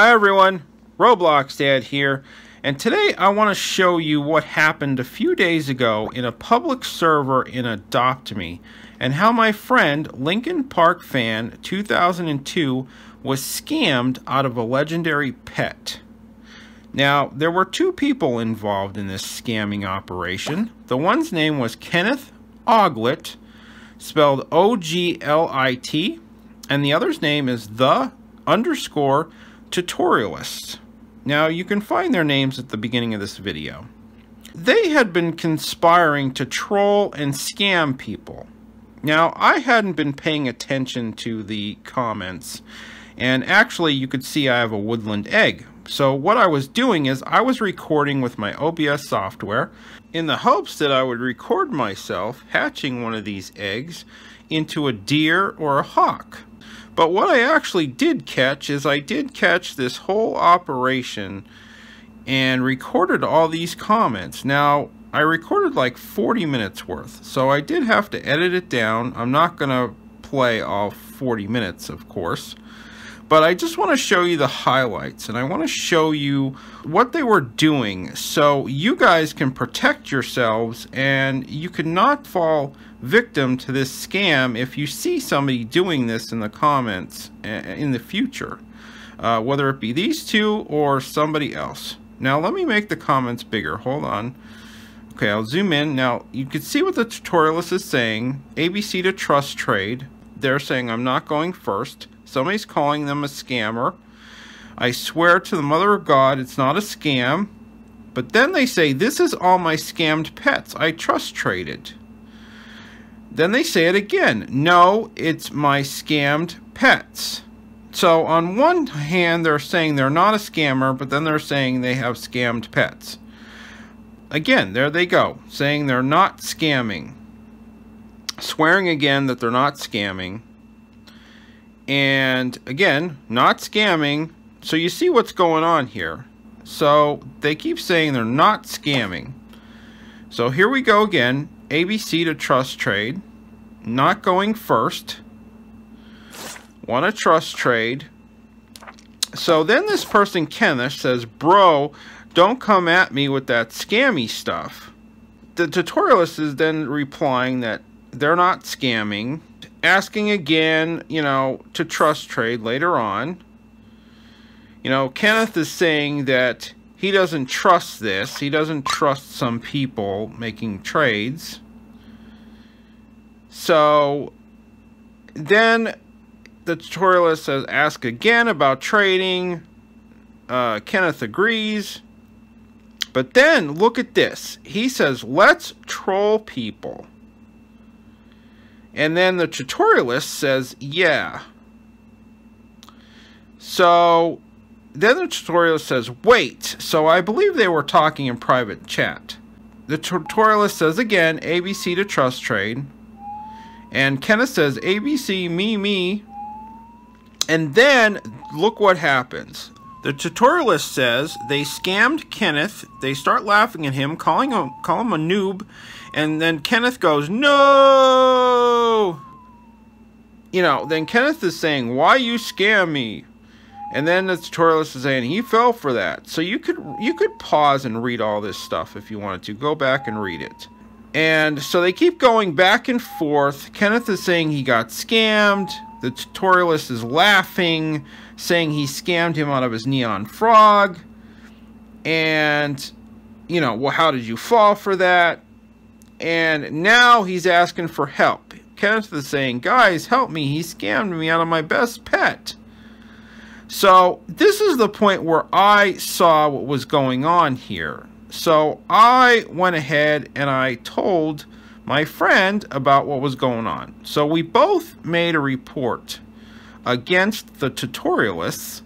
Hi everyone, Roblox Dad here, and today I want to show you what happened a few days ago in a public server in Adopt Me, and how my friend Linkin Park Fan 2002 was scammed out of a legendary pet. Now, there were two people involved in this scamming operation. The one's name was Kenneth Oglit, spelled O-G-L-I-T, and the other's name is the underscore tutorialists. Now, you can find their names at the beginning of this video. They had been conspiring to troll and scam people. Now, I hadn't been paying attention to the comments, and actually you could see I have a woodland egg. So what I was doing is I was recording with my OBS software in the hopes that I would record myself hatching one of these eggs into a deer or a hawk. But what I actually did catch is I did catch this whole operation and recorded all these comments. Now, I recorded like 40 minutes worth, so I did have to edit it down. I'm not going to play all 40 minutes, of course. But I just want to show you the highlights and I want to show you what they were doing so you guys can protect yourselves and you cannot fall victim to this scam if you see somebody doing this in the comments in the future. Uh, whether it be these two or somebody else. Now let me make the comments bigger. Hold on. Okay, I'll zoom in. Now you can see what the tutorialist is saying. ABC to trust trade. They're saying I'm not going first. Somebody's calling them a scammer. I swear to the mother of God, it's not a scam. But then they say, this is all my scammed pets. I trust traded. Then they say it again. No, it's my scammed pets. So on one hand, they're saying they're not a scammer, but then they're saying they have scammed pets. Again, there they go, saying they're not scamming. Swearing again that they're not scamming. And again, not scamming. So you see what's going on here. So they keep saying they're not scamming. So here we go again. ABC to trust trade. Not going first. Want to trust trade. So then this person, Kenneth, says, Bro, don't come at me with that scammy stuff. The tutorialist is then replying that they're not scamming asking again, you know, to trust trade later on. You know, Kenneth is saying that he doesn't trust this. He doesn't trust some people making trades. So then the tutorialist says, ask again about trading. Uh, Kenneth agrees. But then look at this. He says, let's troll people. And then the tutorialist says, yeah. So then the tutorialist says, wait. So I believe they were talking in private chat. The tutorialist says again, ABC to trust trade. And Kenneth says, ABC, me, me. And then look what happens. The tutorialist says they scammed Kenneth. They start laughing at him, calling him, call him a noob. And then Kenneth goes, no! You know, then Kenneth is saying, why you scam me? And then the tutorialist is saying he fell for that. So you could you could pause and read all this stuff if you wanted to. Go back and read it. And so they keep going back and forth. Kenneth is saying he got scammed. The tutorialist is laughing, saying he scammed him out of his neon frog. And, you know, well, how did you fall for that? And now he's asking for help. Kenneth is saying, guys, help me. He scammed me out of my best pet. So this is the point where I saw what was going on here. So I went ahead and I told my friend about what was going on. So we both made a report against the tutorialists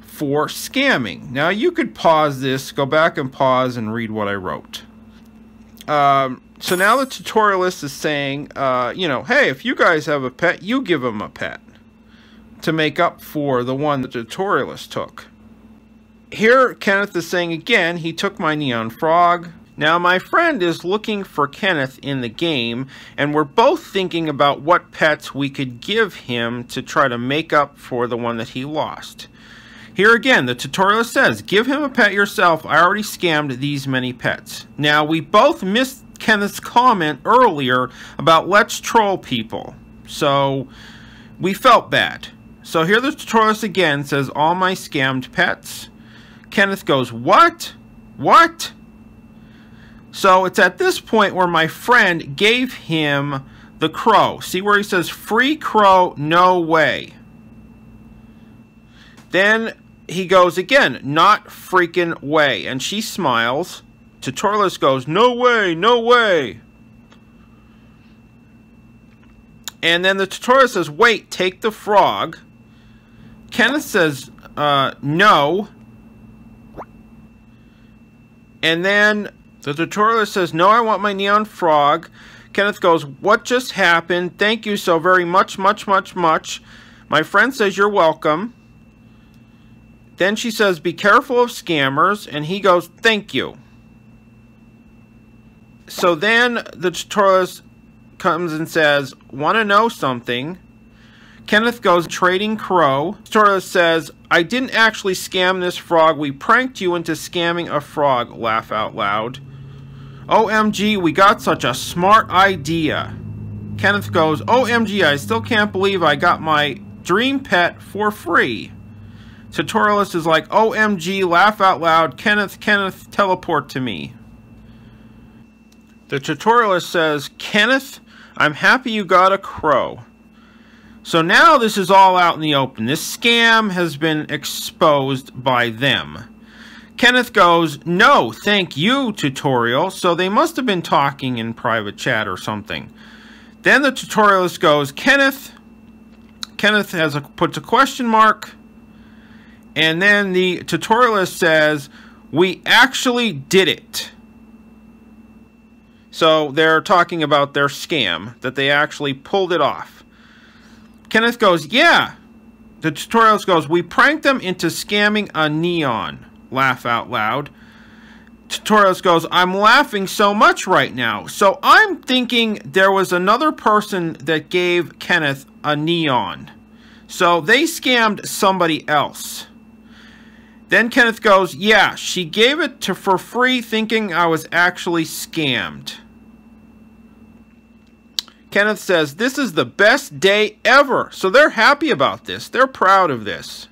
for scamming. Now you could pause this, go back and pause and read what I wrote. Um, so now the tutorialist is saying, uh, you know, hey, if you guys have a pet, you give them a pet to make up for the one the tutorialist took. Here, Kenneth is saying again, he took my neon frog, now, my friend is looking for Kenneth in the game, and we're both thinking about what pets we could give him to try to make up for the one that he lost. Here again, the tutorialist says, give him a pet yourself. I already scammed these many pets. Now, we both missed Kenneth's comment earlier about let's troll people. So, we felt bad. So here the tutorialist again says, all my scammed pets. Kenneth goes, what? What? So it's at this point where my friend gave him the crow. See where he says, free crow, no way. Then he goes again, not freaking way. And she smiles. Tutorialist goes, no way, no way. And then the tutorialist says, wait, take the frog. Kenneth says, uh, no. And then the tutorialist says, no, I want my neon frog. Kenneth goes, what just happened? Thank you so very much, much, much, much. My friend says, you're welcome. Then she says, be careful of scammers. And he goes, thank you. So then the tutorialist comes and says, want to know something? Kenneth goes trading crow. Tutorialist says, I didn't actually scam this frog. We pranked you into scamming a frog. Laugh out loud. OMG, we got such a smart idea. Kenneth goes, OMG, I still can't believe I got my dream pet for free. Tutorialist is like, OMG, laugh out loud. Kenneth, Kenneth, teleport to me. The tutorialist says, Kenneth, I'm happy you got a crow. So now this is all out in the open. This scam has been exposed by them. Kenneth goes, no, thank you, tutorial. So they must have been talking in private chat or something. Then the tutorialist goes, Kenneth, Kenneth has a, puts a question mark. And then the tutorialist says, we actually did it. So they're talking about their scam, that they actually pulled it off. Kenneth goes, yeah. The tutorials goes, we pranked them into scamming a neon. Laugh out loud. Tutorials goes, I'm laughing so much right now. So I'm thinking there was another person that gave Kenneth a neon. So they scammed somebody else. Then Kenneth goes, yeah, she gave it to for free thinking I was actually scammed. Kenneth says, this is the best day ever. So they're happy about this. They're proud of this.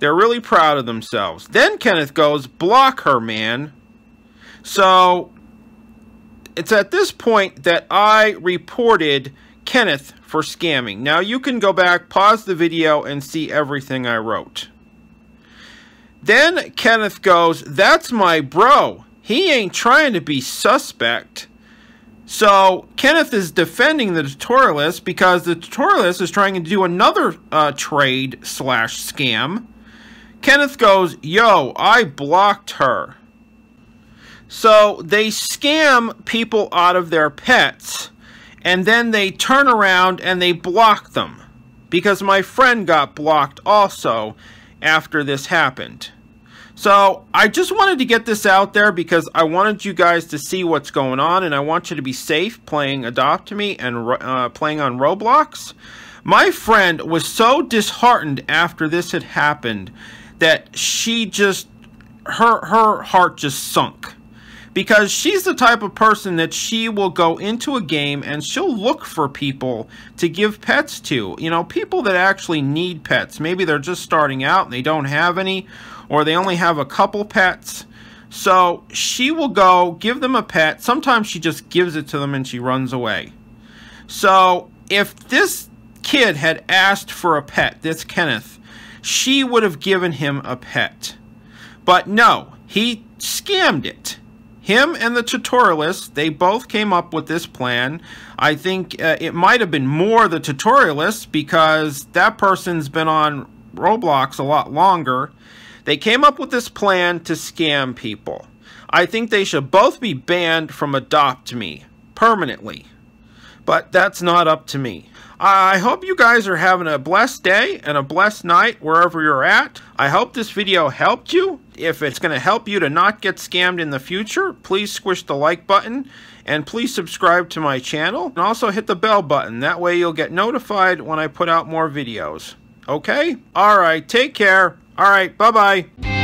They're really proud of themselves. Then Kenneth goes, block her, man. So it's at this point that I reported Kenneth for scamming. Now you can go back, pause the video, and see everything I wrote. Then Kenneth goes, that's my bro. He ain't trying to be suspect. So Kenneth is defending the tutorialist because the tutorialist is trying to do another uh, trade slash scam. Kenneth goes, yo, I blocked her. So they scam people out of their pets and then they turn around and they block them because my friend got blocked also after this happened. So I just wanted to get this out there because I wanted you guys to see what's going on and I want you to be safe playing Adopt Me and uh, playing on Roblox. My friend was so disheartened after this had happened that she just, her, her heart just sunk. Because she's the type of person that she will go into a game and she'll look for people to give pets to. You know, people that actually need pets. Maybe they're just starting out and they don't have any or they only have a couple pets. So she will go give them a pet. Sometimes she just gives it to them and she runs away. So if this kid had asked for a pet, this Kenneth, she would have given him a pet. But no, he scammed it. Him and the tutorialist, they both came up with this plan. I think uh, it might have been more the tutorialist because that person's been on Roblox a lot longer they came up with this plan to scam people. I think they should both be banned from Adopt Me permanently. But that's not up to me. I hope you guys are having a blessed day and a blessed night wherever you're at. I hope this video helped you. If it's going to help you to not get scammed in the future, please squish the like button and please subscribe to my channel and also hit the bell button. That way you'll get notified when I put out more videos. Okay? All right, take care. All right, bye bye.